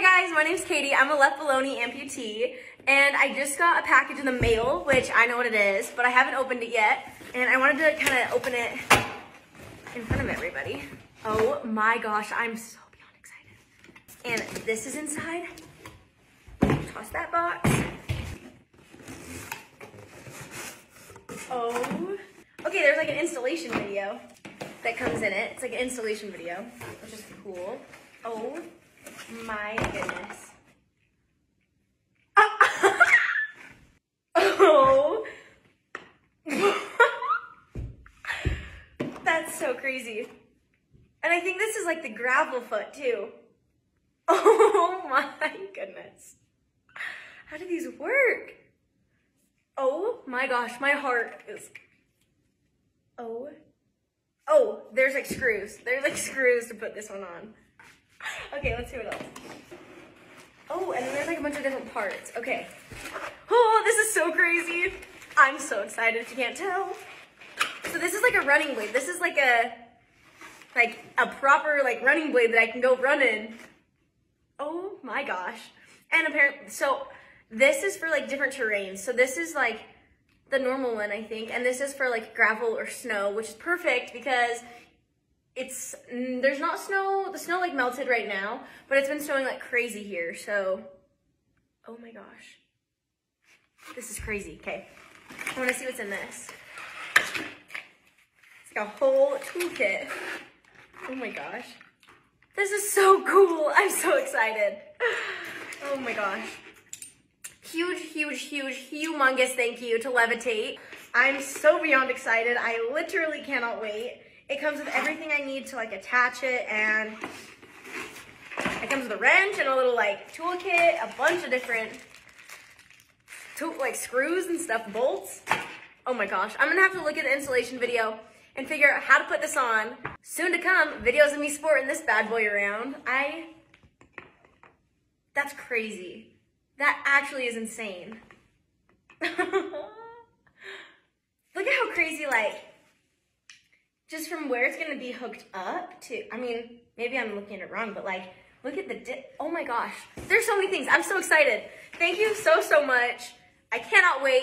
Hi guys, my name's Katy. I'm a left below-knee amputee, and I just got a package in the mail, which I know what it is, but I haven't opened it yet, and I wanted to kind of open it in front of everybody. Oh my gosh, I'm so beyond excited. And this is inside. Toss that box. Oh. Okay, there's like an installation video that comes in it. It's like an installation video, which is cool. Oh my goodness. oh. That's so crazy. And I think this is like the gravel foot too. Oh my goodness. How do these work? Oh my gosh, my heart is. Oh. Oh, there's like screws. There's like screws to put this one on. Okay, let's see what else. Oh, and then there's like a bunch of different parts. Okay. Oh, this is so crazy. I'm so excited if you can't tell. So this is like a running blade. This is like a like a proper like running blade that I can go run in. Oh my gosh. And apparently so this is for like different terrains. So this is like the normal one, I think, and this is for like gravel or snow, which is perfect because it's mm, there's not snow. The snow like melted right now, but it's been snowing like crazy here. So, oh my gosh, this is crazy. Okay, I want to see what's in this. It's like a whole toolkit. Oh my gosh, this is so cool. I'm so excited. Oh my gosh. Huge, huge, huge, humongous thank you to Levitate. I'm so beyond excited. I literally cannot wait. It comes with everything I need to like attach it and it comes with a wrench and a little like toolkit, a bunch of different tool, like screws and stuff, bolts. Oh my gosh, I'm gonna have to look at the installation video and figure out how to put this on. Soon to come, videos of me sporting this bad boy around. I, that's crazy. That actually is insane. Look at how crazy, like, just from where it's gonna be hooked up to, I mean, maybe I'm looking at it wrong, but like, look at the dip. Oh my gosh. There's so many things. I'm so excited. Thank you so, so much. I cannot wait.